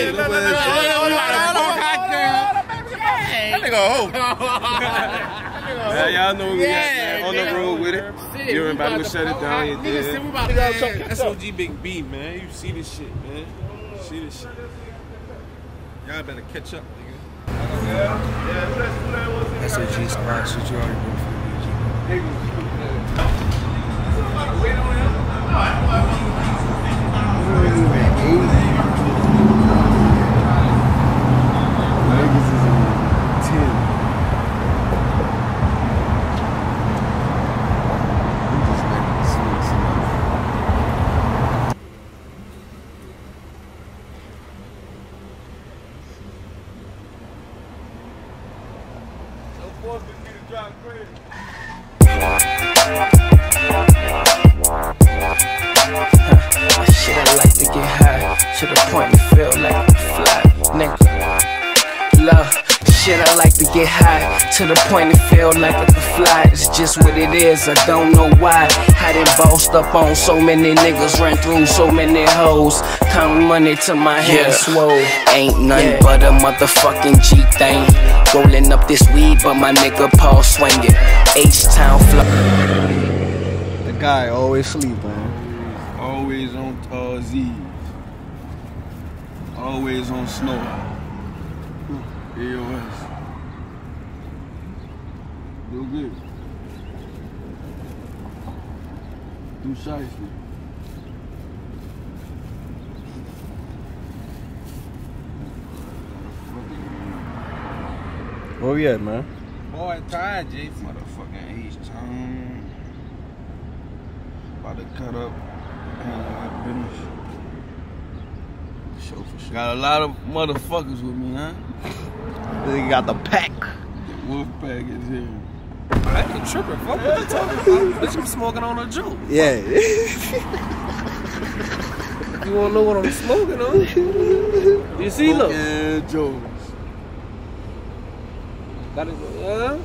Yeah, no, no, no, no, no, no, That nigga a hoe. Yeah, y'all know what we got, man. On the road with it. You about to shut it down. You did. SOG Big B, man. You see this shit, man. You see this shit. Y'all better catch up, nigga. SOG squad, shit you already know for the Niggas is, I don't know why. I done bossed up on so many niggas, ran through so many hoes. Count money to my hands swole. Ain't nothing but a motherfucking G thing. Rolling up this weed, but my nigga Paul swinging. H-Town flow. The guy always sleep, man. Always on uh, Z's. Always on snow. AOS. Do good. Do shiesty. Where we at, man? Boy, tired, J. Motherfucking H-Town. About to cut up. Handle that business. Show for sure. Got a lot of motherfuckers with me, huh? They got the pack. Wolf pack is here. I ain't tripping. Fuck what you talking about. Bitch, I'm smoking on a joke. Yeah. You wanna know what I'm smoking on? You see, look. Yeah, Jones. Got it, uh,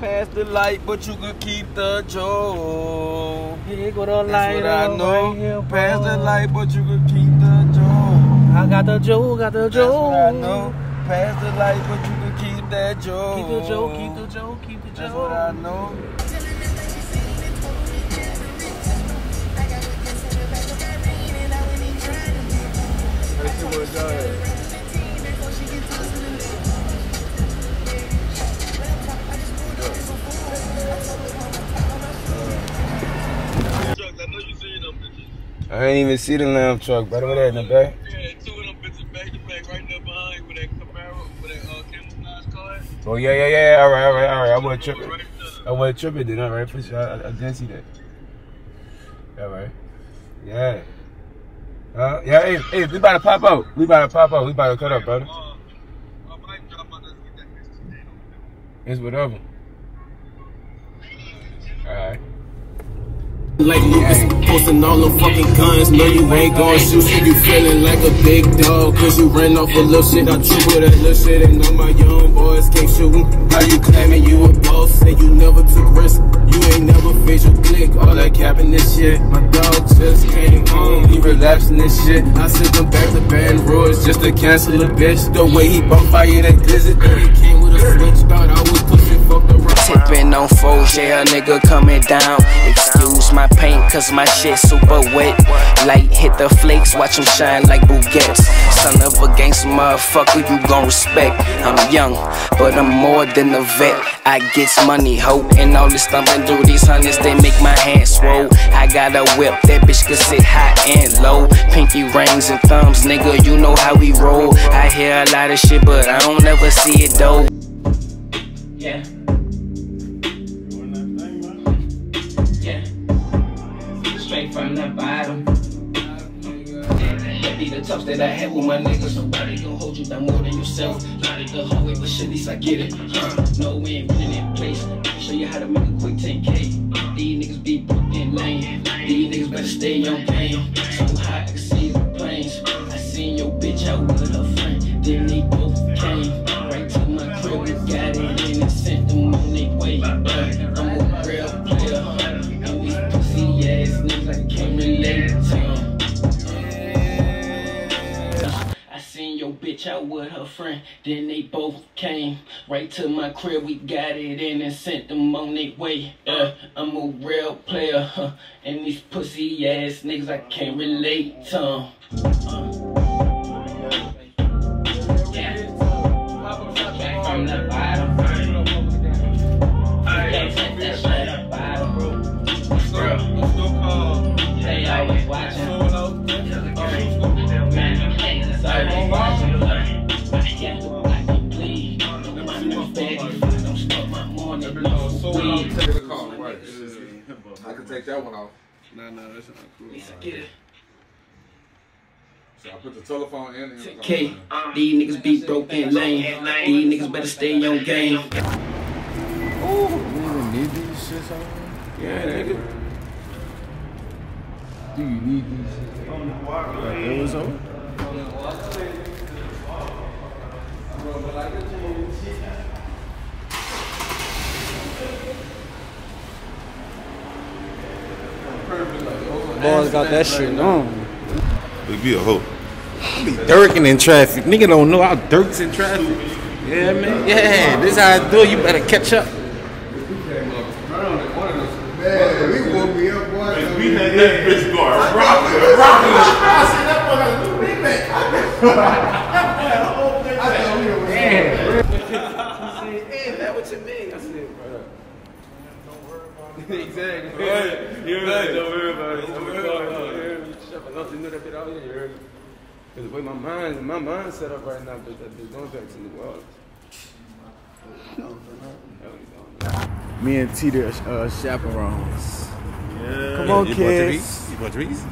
Pass the light, but you can keep the Joe. here go the That's what I know. right here, Pass the light, but you can keep the Joe. I got the Joe, got the That's what I know. Pass the light, but you can keep that Joe. Keep the Joe, keep the Joe, keep the Joe. That's what I know. Let's see what y'all. I ain't even see the lamb truck, but over there in the back. Yeah, two of them bitches back to back right there behind with that Camaro, with that uh, camouflage car. Oh yeah, yeah, yeah. All right, all right, all right. I wasn't Right tripping. there. I wasn't tripping then. All right, for sure. I, I did see that. All right. Yeah. Uh, yeah. Hey, hey, we about to pop out. We about to pop out. We about to cut up, brother. It's whatever. All right. Like Lucas, posting all them fucking guns. No, you ain't gon' shoot. You feeling like a big dog, cause you ran off a little shit. I triple that little shit, and all my young boys can't shoot. How you claiming you a boss, and you never took risks? You ain't never your click, all that capping this shit. My dog just came home, he relapsing this shit. I sent him back to Baton Rouge just to cancel a bitch. The way he bought fire that then he came with a switch. Thought I was Tipping on foes, yeah, a nigga coming down. Excuse my paint, cause my shit super wet. Light hit the flakes, watch them shine like baguettes. Son of a gangster motherfucker, you gon' respect. I'm young, but I'm more than a vet. I gets money, hope, and all this thumping through these hundreds, they make my hands swole. I got a whip, that bitch can sit high and low. Pinky rings and thumbs, nigga, you know how we roll. I hear a lot of shit, but I don't ever see it though. Yeah. The tough that I had with my niggas. Nobody gon' hold you down more than yourself. Not in the hallway, but shit, at least I get it. Uh, no, we ain't running in place. Show you how to make a quick 10K. These niggas be broken lane. These niggas better stay on game. So high, I can see the planes. I seen your bitch out with her friend. They 'em. your bitch out with her friend. Then they both came right to my crib. We got it in and sent them on their way. Uh, I'm a real player, huh? And these pussy ass niggas, I can't relate to 'em. Uh. I can take that one off. Nah, nah, that's not cool. Lisa, get it. So I put the telephone in. and it was K, on. these niggas be broken lane. These niggas better stay on game. Nigga need these shits on. Yeah, nigga. Do you need these shits? Like, it Boys got that shit on. We be a hoe. I be Dirking in traffic. Nigga don't know how dirks in traffic. Yeah, man. Yeah, this how I do it. You better catch up. We woke me up, boy. Man, we had that bitch guard. Rockin', rockin'. Exactly. You're right. Don't worry about it. Don't worry about it. Shut up. You know that bit out here. You heard me? 'Cause the way my mind, my mind set up right now, but that bitch going back to New Orleans. Me and T, the uh, chaperones. Yeah. Come on, You kids. You bought Reese?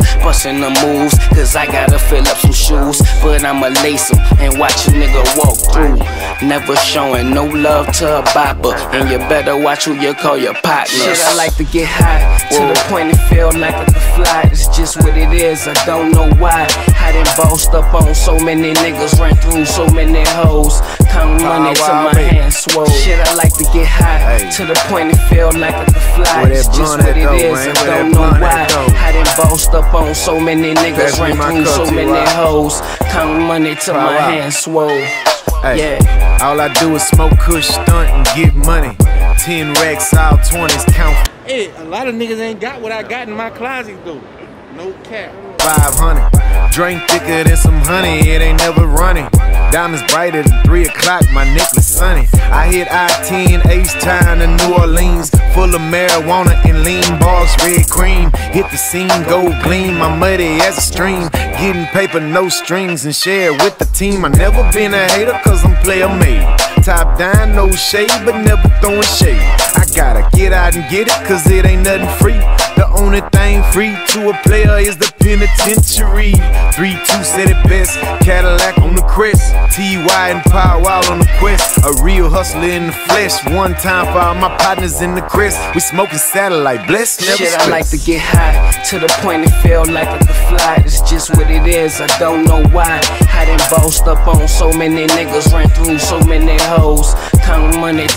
Bustin' the moves, cause I gotta fill up some shoes. But I'ma lace 'em and watch a nigga walk through. Never showing no love to a bopper. And you better watch who you call your partner. Shit, I like to get high to the point it feel like I could fly. It's just what it is, I don't know why. I done bossed up on so many niggas, ran through so many hoes. Count money till my hands swole. Shit, I like to get high Hey. to the point it feel like I could fly. It's just what at it though, is, man? I don't know why. at though? I done bossed up on so many niggas, Pass ran my through cup, so T.Y. many hoes. Count money till my Wow. hands swole. Hey, Yeah. all I do is smoke kush, stunt, and get money. Ten racks, all twenties, count Hey, a lot of niggas ain't got what I got in my closet though. No cap. 500. Drink thicker than some honey, it ain't never running. Diamonds brighter than 3 o'clock, my necklace sunny. I hit I-10, H-Town to New Orleans. Full of marijuana and lean bars, red cream. Hit the scene, gold gleam, my muddy as a stream. Getting paper, no strings, and share with the team. I never been a hater, cause I'm player made. Top down, no shade, but never throwing shade. I gotta get out and get it, cause it ain't nothing free. The only thing free to a player is the penitentiary. 3-2 said it best, Cadillac on the crest. TY and Power Wow on the quest. A real hustler in the flesh. One time for all my partners in the crest. We smoking satellite, blessed, never Shit, I like to get high to the point it feel like I could fly. It's just what it is, I don't know why. I done bossed up on so many niggas, ran through so many hoes. Count money.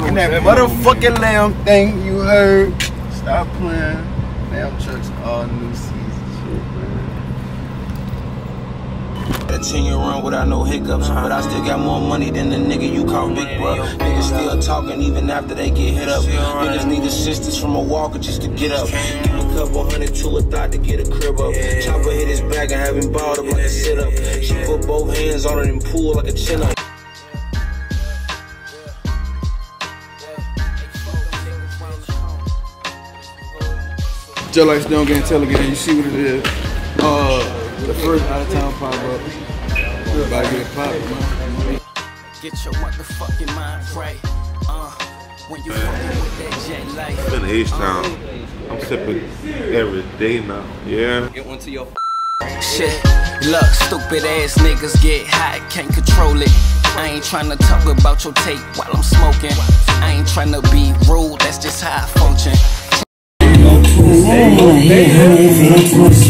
And that motherfucking lamb thing you heard. Stop playing. Lamb trucks all new season shit, man. A 10 year run without no hiccups, but I still got more money than the nigga you call big bro. Niggas still talking even after they get hit up. Niggas need assistance from a walker just to get up. Give a couple hundred to a thought to get a crib up. Chopper hit his back and have him balled up like a sit up. She put both hands on it and pull like a chin up. Just like Stone Game Tell again, you see what it is. Uh, the first out of town pop up. About to get it poppin', man. Get your motherfucking mind right. Uh, when you fucking with that jet life. I'm in H-Town. I'm sipping every day now. Yeah. Get one to your Shit, look, stupid ass niggas get high, can't control it. I ain't tryna talk about your tape while I'm smoking. I ain't tryna be rude, that's just how I function.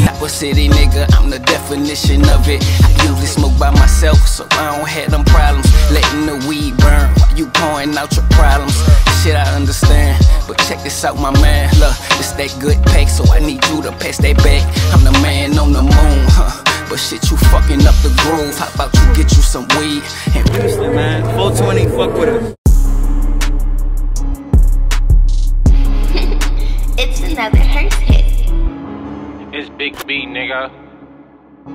Apple City nigga, I'm the definition of it. I usually smoke by myself, so I don't have them problems. Letting the weed burn while you pouring out your problems. Shit, I understand, but check this out, my man. Look, it's that good pack, so I need you to pass that back. I'm the man on the moon, huh? But shit, you fucking up the groove. How about you get you some weed and man, 420, fuck with us. It's another Hearst hit. It's Big B, nigga.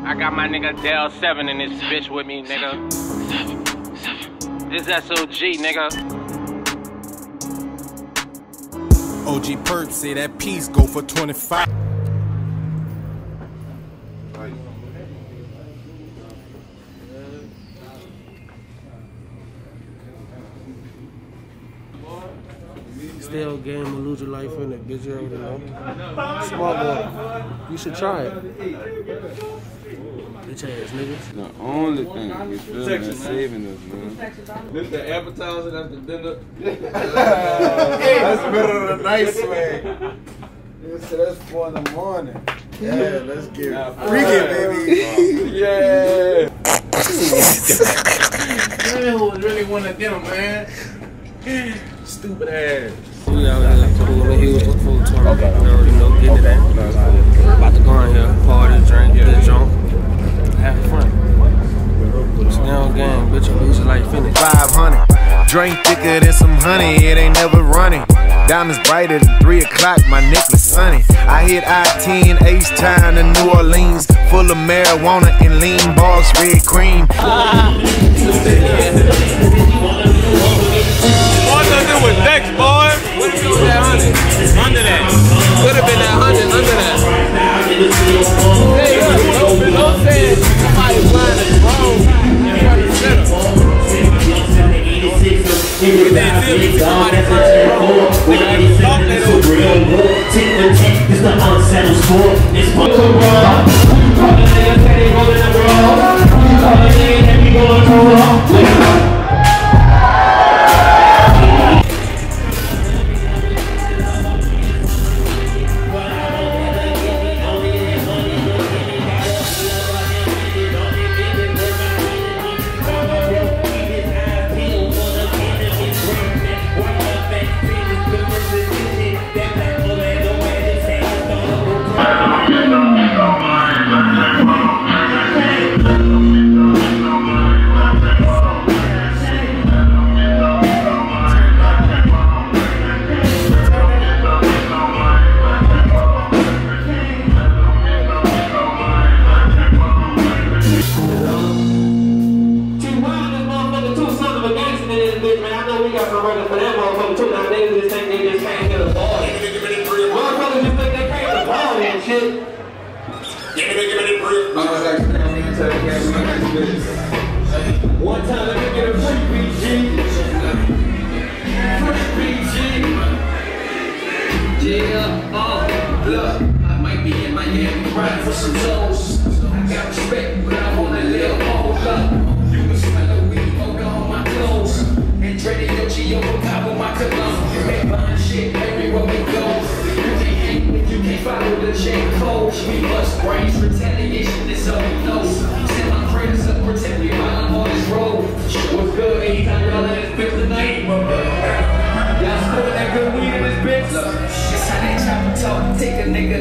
I got my nigga Dell 7 in this bitch with me, nigga. This SOG, nigga. OG Perp say that piece go for 25. Stale game will lose your life in it, bitch. You already know. Small boy. You should try it. Bitch ass niggas. The only thing you feel me that's saving us, man. This the appetizer after dinner. That's better than a nice way. Yes, so that's four in the morning. Yeah, let's get freaking, baby. yeah. Man, who really want to them, man? Stupid ass. We out here cool in Houston, full tournament. You already know, getting to that. About to go in here, party, drink, get drunk, have fun. Snell game, bitch, lose your life in 500. Drink thicker than some honey, it ain't never running. Diamonds brighter than 3 o'clock, my necklace sunny. I hit I-10, H-Town to New Orleans, full of marijuana and lean balls, red cream. Under that. Could have been that hundred under that. Hey, look, can talk that over. Take the check, cause the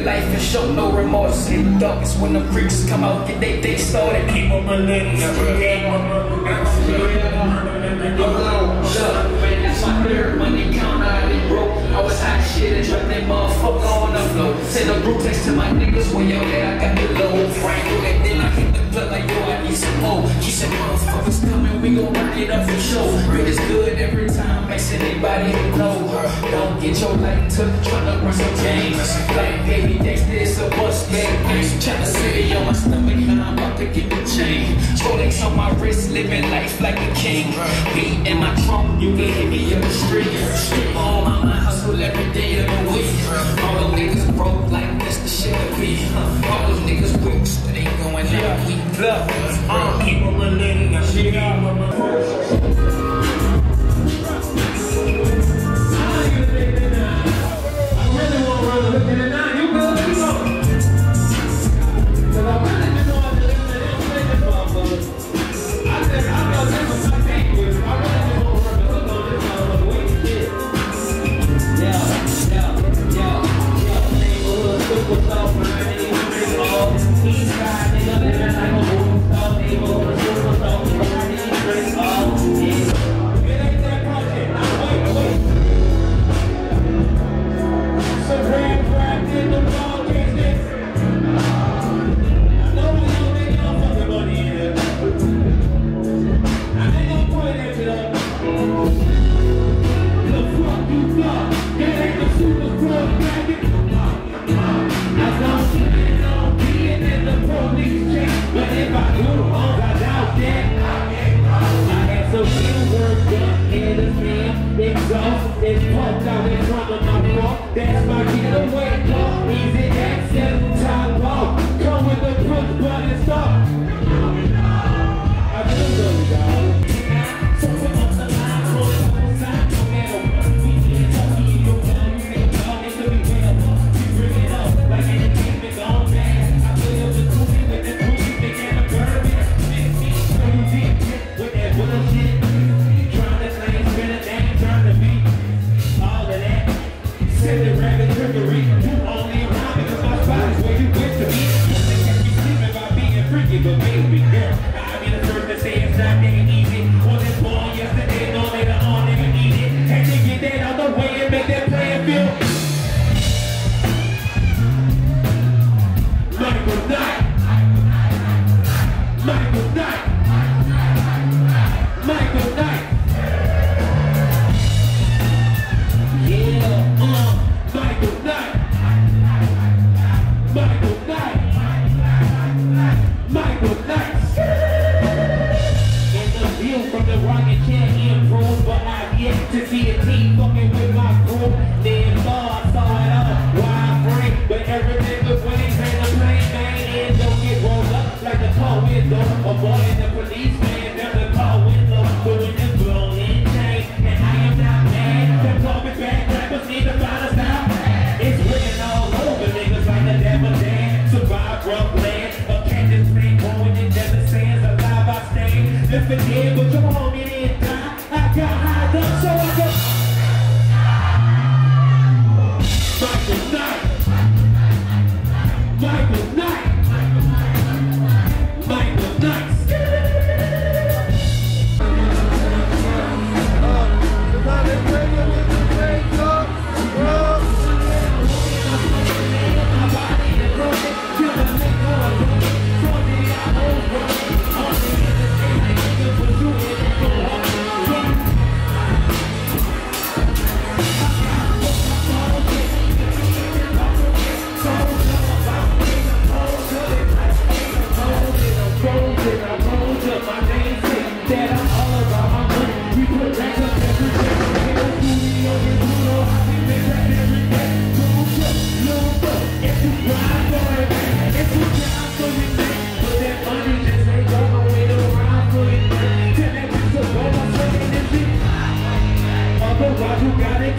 life and show no remorse. In the darkest when the freaks come out, get they day started. Keep on my leg. Look, man, that's my third money count. I did broke. I was hot shit and dropped that motherfucker on the floor. Send a group text to my niggas when yo that I got the low. Frank need some more. She said, motherfuckers coming, we gon' rock it up for sure. Real is good every time, makes anybody know her. Don't get your life took, tryna run some games. Like baby, next this a bust back. Tryna sit on my stomach, and I'm about to get the chain. Rolex on my wrist, living life like a king. Beat in my trunk, you can hit me up the street. Strip on my mind, hustle every day of the week. All those niggas broke like this, the shit that we. All those niggas books, but ain't going out. Look, I'm keep on living It's pumped out in front of my car. That's my getaway. the rocket can't improve, but I've yet to see a team fucking with my crew. Then ball, I saw it all, wide frame, but everything was winning, and the plane, man, and don't get rolled up like a car window, a boy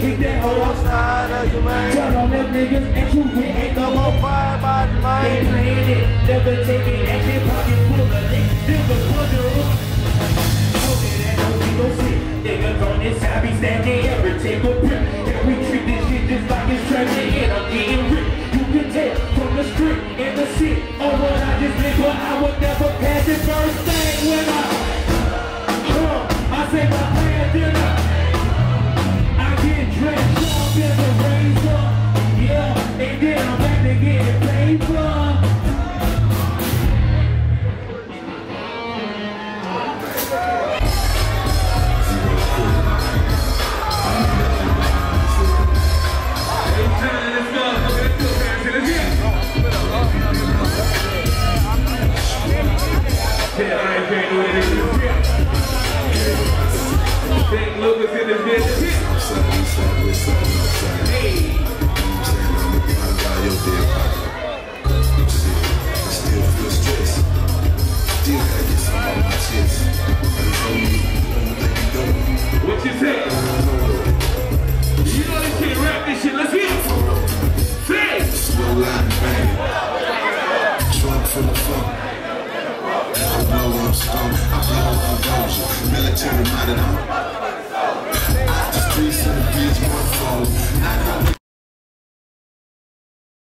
kick that hoe outside of your mind. Tell all them niggas and you with ain't no more fire by the mind. Ain't playing it, never take it And your pocket full of dick, never pull the roof. Hoping that don't be. Niggas on this side be standing every table prep. And we treat this shit just like it's tragic and I'm getting ripped.